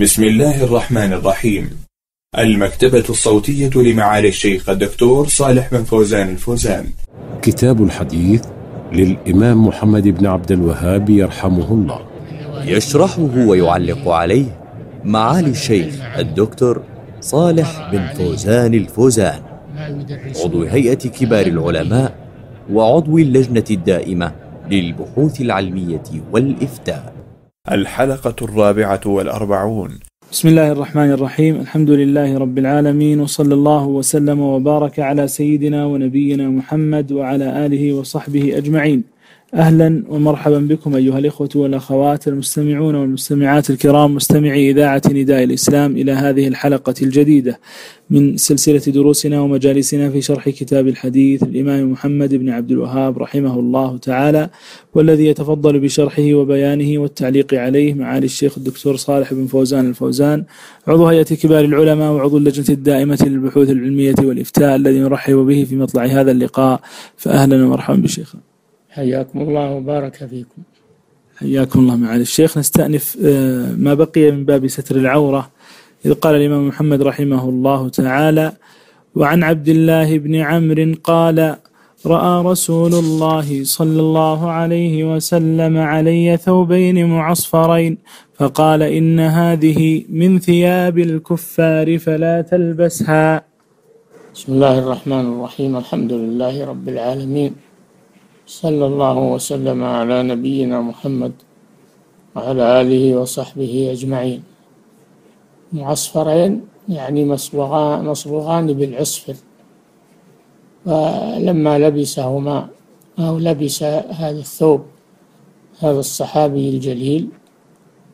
بسم الله الرحمن الرحيم. المكتبة الصوتية لمعالي الشيخ الدكتور صالح بن فوزان الفوزان. كتاب الحديث للإمام محمد بن عبد الوهاب يرحمه الله. يشرحه ويعلق عليه معالي الشيخ الدكتور صالح بن فوزان الفوزان. عضو هيئة كبار العلماء وعضو اللجنة الدائمة للبحوث العلمية والإفتاء. الحلقة الرابعة والأربعون. بسم الله الرحمن الرحيم. الحمد لله رب العالمين وصلى الله وسلم وبارك على سيدنا ونبينا محمد وعلى آله وصحبه أجمعين. أهلا ومرحبا بكم أيها الإخوة والأخوات المستمعون والمستمعات الكرام. مستمعي إذاعة نداء الإسلام إلى هذه الحلقة الجديدة من سلسلة دروسنا ومجالسنا في شرح كتاب الحديث للإمام محمد بن عبد الوهاب رحمه الله تعالى والذي يتفضل بشرحه وبيانه والتعليق عليه معالي الشيخ الدكتور صالح بن فوزان الفوزان. عضو هيئة كبار العلماء وعضو اللجنة الدائمة للبحوث العلمية والإفتاء الذي نرحب به في مطلع هذا اللقاء. فأهلا ومرحبا بشيخنا. حياكم الله وبارك فيكم. حياكم الله معالي الشيخ. نستأنف آه، ما بقي من باب ستر العورة إذ قال الإمام محمد رحمه الله تعالى وعن عبد الله بن عمرو قال رأى رسول الله صلى الله عليه وسلم علي ثوبين معصفرين فقال إن هذه من ثياب الكفار فلا تلبسها. بسم الله الرحمن الرحيم. الحمد لله رب العالمين. صلى الله وسلم على نبينا محمد وعلى آله وصحبه أجمعين. معصفرين يعني مصبوغان, بالعصفر. فلما لبسهما أو لبس هذا الثوب هذا الصحابي الجليل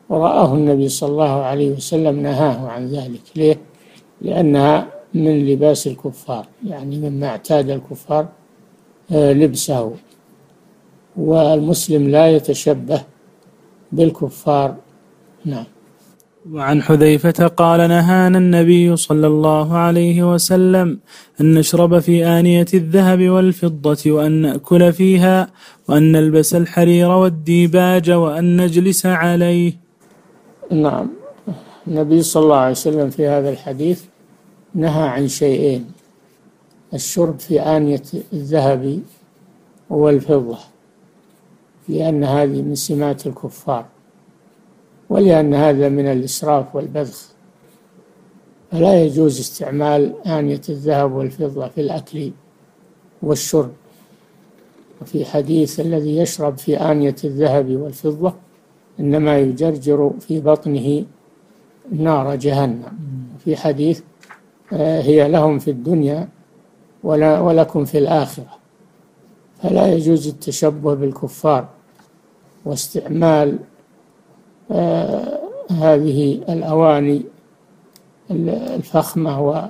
ورآه النبي صلى الله عليه وسلم نهاه عن ذلك. ليه؟ لأنها من لباس الكفار يعني مما اعتاد الكفار آه، لبسه. والمسلم لا يتشبه بالكفار. نعم. وعن حذيفة قال نهانا النبي صلى الله عليه وسلم أن نشرب في آنية الذهب والفضة وأن نأكل فيها وأن نلبس الحرير والديباج وأن نجلس عليه. نعم. النبي صلى الله عليه وسلم في هذا الحديث نهى عن شيئين الشرب في آنية الذهب والفضة. لأن هذه من سمات الكفار ولأن هذا من الإسراف والبذخ. فلا يجوز استعمال آنية الذهب والفضة في الأكل والشرب. وفي حديث الذي يشرب في آنية الذهب والفضة إنما يجرجر في بطنه نار جهنم. في حديث آه، هي لهم في الدنيا ولا ولكم في الآخرة. فلا يجوز التشبه بالكفار واستعمال آه هذه الأواني الفخمة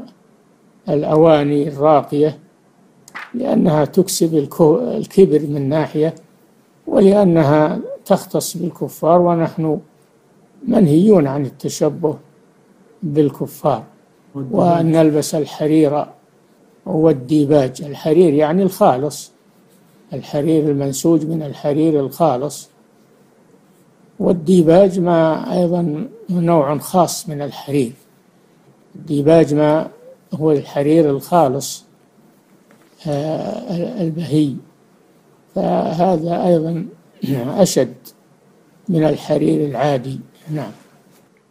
والأواني الراقية لأنها تكسب الكبر من ناحية ولأنها تختص بالكفار ونحن منهيون عن التشبه بالكفار. وأن نلبس الحرير والديباج. الحرير يعني الخالص. الحرير المنسوج من الحرير الخالص. والديباج ما أيضا نوع خاص من الحرير. الديباج ما هو الحرير الخالص آه، البهي. فهذا أيضا أشد من الحرير العادي. نعم.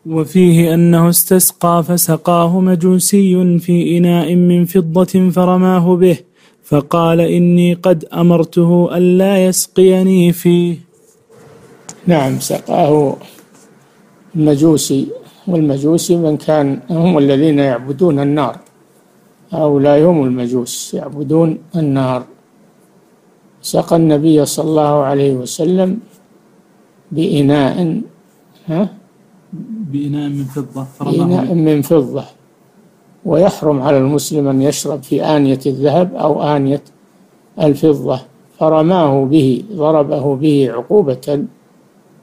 وفيه أنه استسقى فسقاه مجوسي في إناء من فضة فرماه به. فقال إني قد أمرته ألا يسقيني فيه. نعم سقاه المجوسي والمجوسي من كان هم الذين يعبدون النار هؤلاء هم المجوس يعبدون النار. سقى النبي صلى الله عليه وسلم بإناء ها؟ بإناء من فضة بإناء من فضة. ويحرم على المسلم أن يشرب في آنية الذهب أو آنية الفضة فرماه به ضربه به عقوبة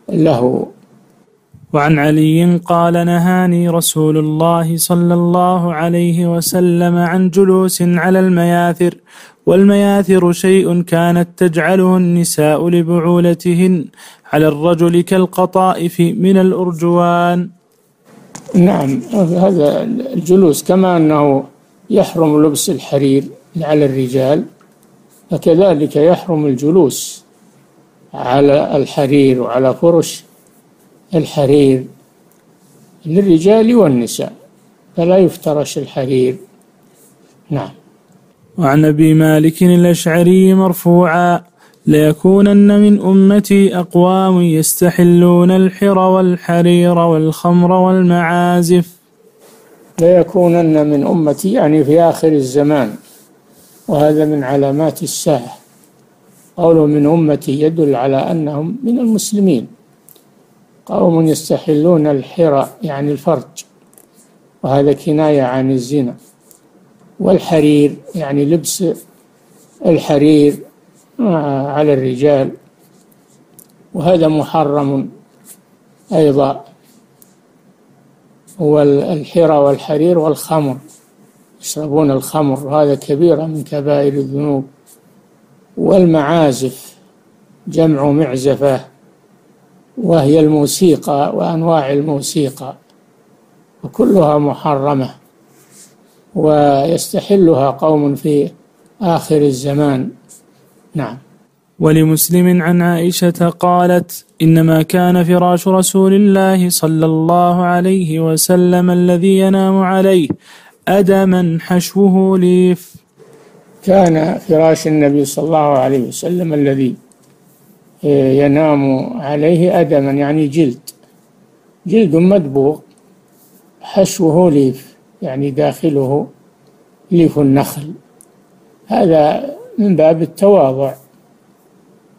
له. وعن علي قال نهاني رسول الله صلى الله عليه وسلم عن جلوس على المياثر والمياثر شيء كانت تجعله النساء لبعولتهن على الرجل كالقطائف من الأرجوان. نعم هذا الجلوس كما أنه يحرم لبس الحرير على الرجال فكذلك يحرم الجلوس على الحرير وعلى فرش الحرير للرجال والنساء فلا يفترش الحرير. نعم. وعن أبي مالك الأشعري مرفوعا ليكونن من أمتي أقوام يستحلون الحر والحرير والخمر والمعازف. ليكونن من أمتي يعني في آخر الزمان وهذا من علامات الساعة. قوله من أمتي يدل على أنهم من المسلمين. قوم يستحلون الحر يعني الفرج وهذا كناية عن الزنا. والحرير يعني لبس الحرير على الرجال وهذا محرم أيضا. هو الحرى والحرير والخمر يشربون الخمر وهذا كبيرة من كبائر الذنوب. والمعازف جمع معزفة وهي الموسيقى وأنواع الموسيقى وكلها محرمة ويستحلها قوم في آخر الزمان. نعم. ولمسلم عن عائشة قالت إنما كان فراش رسول الله صلى الله عليه وسلم الذي ينام عليه أدما حشوه ليف. كان فراش النبي صلى الله عليه وسلم الذي ينام عليه أدما يعني جلد جلد مدبوغ حشوه ليف يعني داخله ليف النخل. هذا من باب التواضع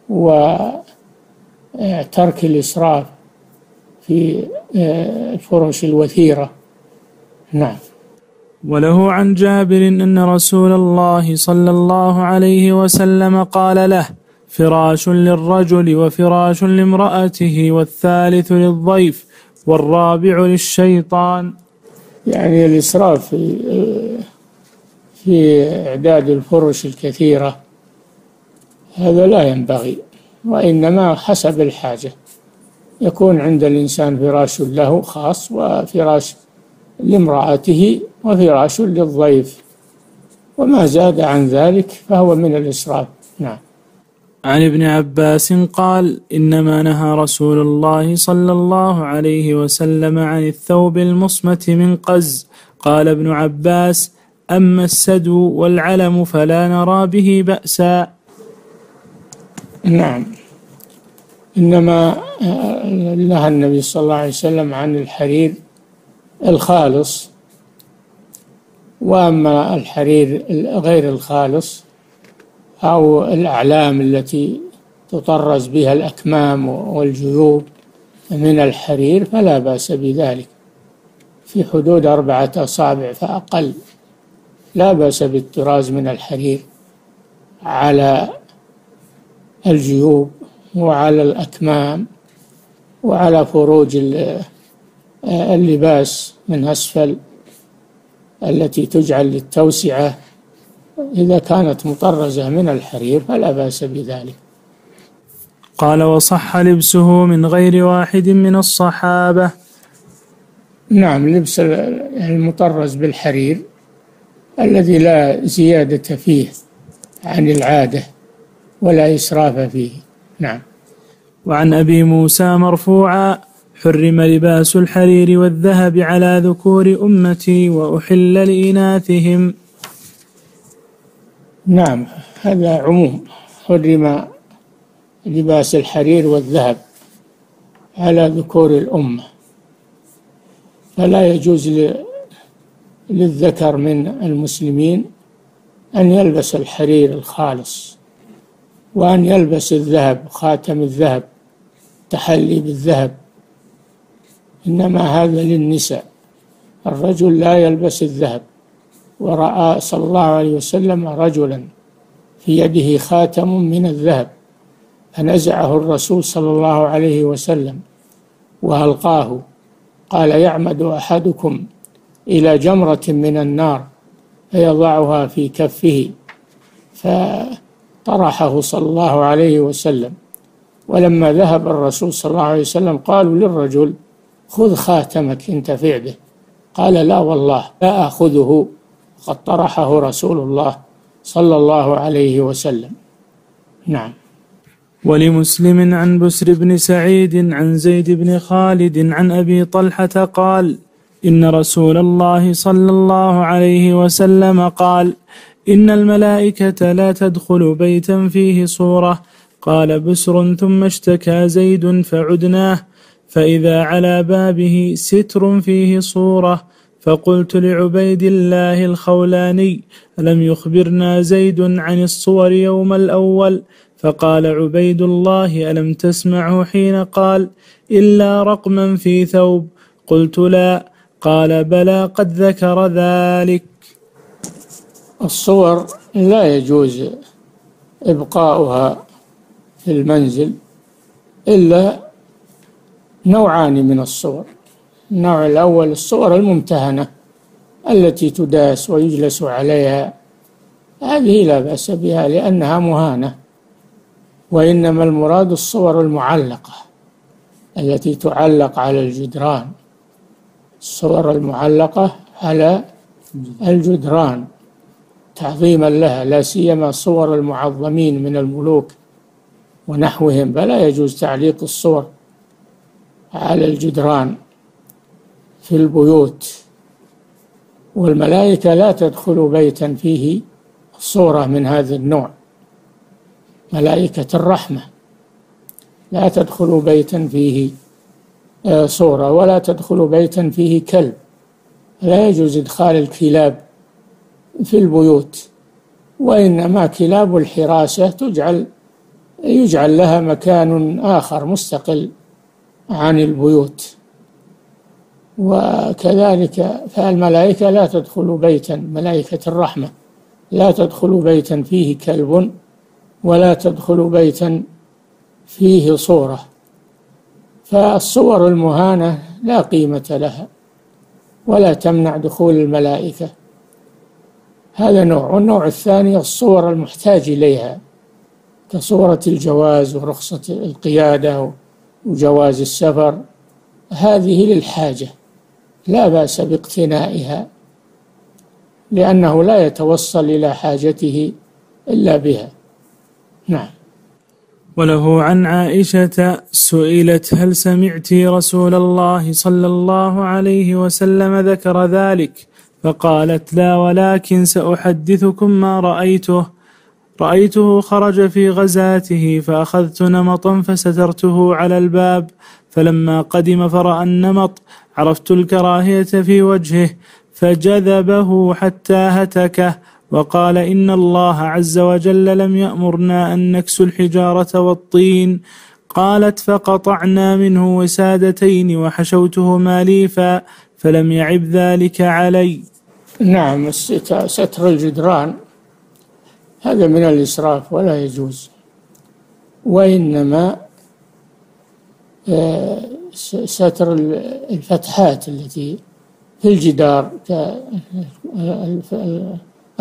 وترك الإسراف في آه، الفرش الوثيرة. نعم. وله عن جابر أن رسول الله صلى الله عليه وسلم قال له فراش للرجل وفراش لامرأته والثالث للضيف والرابع للشيطان. يعني الإسراف في آه، في إعداد الفرش الكثيرة. هذا لا ينبغي وإنما حسب الحاجة. يكون عند الإنسان فراش له خاص وفراش لامرأته وفراش للضيف. وما زاد عن ذلك فهو من الإسراف. نعم. عن ابن عباس قال إنما نهى رسول الله صلى الله عليه وسلم عن الثوب المصمت من قز. قال ابن عباس أما السدو والعلم فلا نرى به بأسا. نعم. إنما نهى النبي صلى الله عليه وسلم عن الحرير الخالص. وأما الحرير غير الخالص أو الأعلام التي تطرز بها الأكمام والجيوب من الحرير فلا بأس بذلك. في حدود أربعة أصابع فأقل. لا بأس بالطراز من الحرير على الجيوب وعلى الأكمام وعلى فروج اللباس من أسفل التي تجعل للتوسعة. إذا كانت مطرزة من الحرير فلا بأس بذلك. قال وصح لبسه من غير واحد من الصحابة. نعم لبس المطرز بالحرير الذي لا زيادة فيه عن العادة ولا إسراف فيه. نعم. وعن أبي موسى مرفوعا حرم لباس الحرير والذهب على ذكور أمتي وأحل لإناثهم. نعم. هذا عموم. حرم لباس الحرير والذهب على ذكور الأمة. فلا يجوز للذكر من المسلمين أن يلبس الحرير الخالص وأن يلبس الذهب خاتم الذهب تحلي بالذهب. إنما هذا للنساء. الرجل لا يلبس الذهب. ورأى صلى الله عليه وسلم رجلا في يده خاتم من الذهب. فنزعه الرسول صلى الله عليه وسلم وألقاه. قال يعمد أحدكم إلى جمرة من النار فيضعها في كفه فطرحه صلى الله عليه وسلم. ولما ذهب الرسول صلى الله عليه وسلم قالوا للرجل خذ خاتمك انتفع به قال لا والله لا آخذه. قد طرحه رسول الله صلى الله عليه وسلم. نعم. ولمسلم عن بسر بن سعيد عن زيد بن خالد عن أبي طلحة قال إن رسول الله صلى الله عليه وسلم قال إن الملائكة لا تدخل بيتا فيه صورة. قال بسر ثم اشتكى زيد فعدناه. فإذا على بابه ستر فيه صورة. فقلت لعبيد الله الخولاني ألم يخبرنا زيد عن الصور يوم الأول؟ فقال عبيد الله ألم تسمعه حين قال إلا رقما في ثوب. قلت لا قال بلى قد ذكر ذلك. الصور لا يجوز إبقاؤها في المنزل إلا نوعان من الصور. النوع الأول الصور الممتهنة التي تداس ويجلس عليها. هذه لا بأس بها لأنها مهانة وإنما المراد الصور المعلقة التي تعلق على الجدران. الصور المعلقة على الجدران. تعظيما لها لا سيما صور المعظمين من الملوك ونحوهم فلا يجوز تعليق الصور على الجدران في البيوت. والملائكة لا تدخل بيتا فيه صورة من هذا النوع. ملائكة الرحمة لا تدخل بيتا فيه صورة. ولا تدخل بيتا فيه كلب. لا يجوز إدخال الكلاب في البيوت وإنما كلاب الحراسة تجعل يجعل لها مكان آخر مستقل عن البيوت. وكذلك فالملائكة لا تدخل بيتا ملائكة الرحمة لا تدخل بيتا فيه كلب ولا تدخل بيتا فيه صورة. فالصور المهانة لا قيمة لها ولا تمنع دخول الملائكة. هذا نوع والنوع الثاني الصور المحتاج إليها كصورة الجواز ورخصة القيادة وجواز السفر. هذه للحاجة لا بأس باقتنائها لأنه لا يتوصل إلى حاجته إلا بها. نعم. وله عن عائشة سئلت هل سمعت رسول الله صلى الله عليه وسلم ذكر ذلك؟ فقالت لا ولكن سأحدثكم ما رأيته. رأيته خرج في غزاته فأخذت نمطا فسترته على الباب. فلما قدم فرأى النمط عرفت الكراهية في وجهه فجذبه حتى هتكه. وقال إن الله عز وجل لم يأمرنا أن نكسو الحجارة والطين قالت فقطعنا منه وسادتين وحشوتهما ليفا فلم يعب ذلك علي. نعم ستر الجدران هذا من الإسراف ولا يجوز. وإنما آه، ستر الفتحات التي في الجدار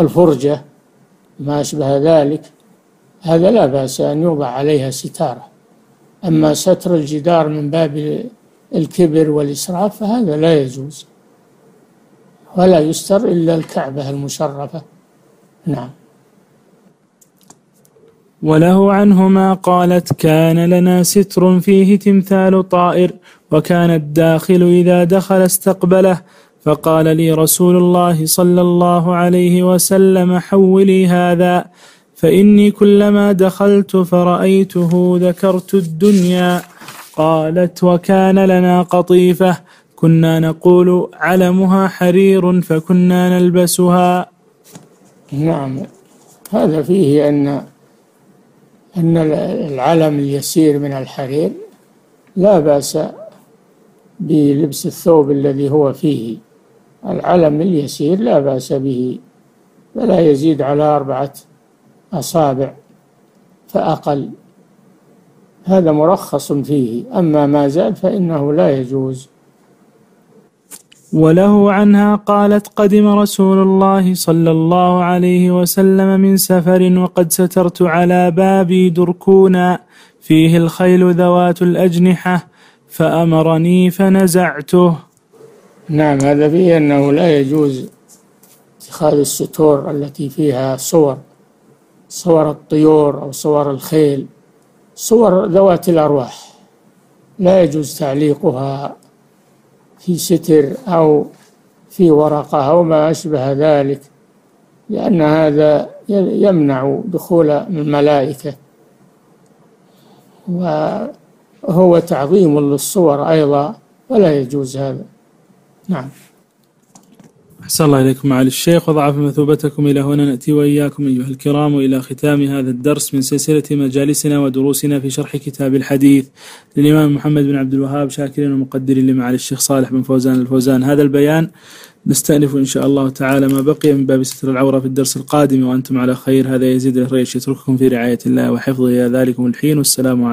الفرجة ما أشبه ذلك هذا لا بأس أن يوضع عليها ستارة. أما ستر الجدار من باب الكبر والإسراف فهذا لا يجوز ولا يستر إلا الكعبة المشرفة. نعم. وله عنهما قالت كان لنا ستر فيه تمثال طائر وكان الداخل إذا دخل استقبله فقال لي رسول الله صلى الله عليه وسلم حولي هذا فإني كلما دخلت فرأيته ذكرت الدنيا. قالت وكان لنا قطيفة كنا نقول علمها حرير فكنا نلبسها. نعم هذا فيه أن أن العلم اليسير من الحرير لا بأس بلبس الثوب الذي هو فيه. العلم اليسير لا بأس به فلا يزيد على أربعة أصابع فأقل. هذا مرخص فيه أما ما زاد فإنه لا يجوز. وله عنها قالت قدم رسول الله صلى الله عليه وسلم من سفر وقد سترت على بابي دركونا فيه الخيل ذوات الأجنحة فأمرني فنزعته. نعم هذا فيه أنه لا يجوز اتخاذ الستور التي فيها صور صور الطيور أو صور الخيل صور ذوات الأرواح. لا يجوز تعليقها في ستر أو في ورقة أو ما أشبه ذلك لأن هذا يمنع دخول الملائكة. وهو تعظيم للصور أيضا ولا يجوز هذا. نعم. أحسن الله إليكم معالي الشيخ وضعف مثوبتكم إلى هنا نأتي وإياكم أيها الكرام إلى ختام هذا الدرس من سلسلة مجالسنا ودروسنا في شرح كتاب الحديث للإمام محمد بن عبد الوهاب شاكرين ومقدرين لمعالي الشيخ صالح بن فوزان الفوزان. هذا البيان نستأنف إن شاء الله تعالى ما بقي من باب ستر العورة في الدرس القادم وأنتم على خير. هذا يزيد الريش يترككم في رعاية الله وحفظه. إلى ذلكم الحين والسلام عليكم.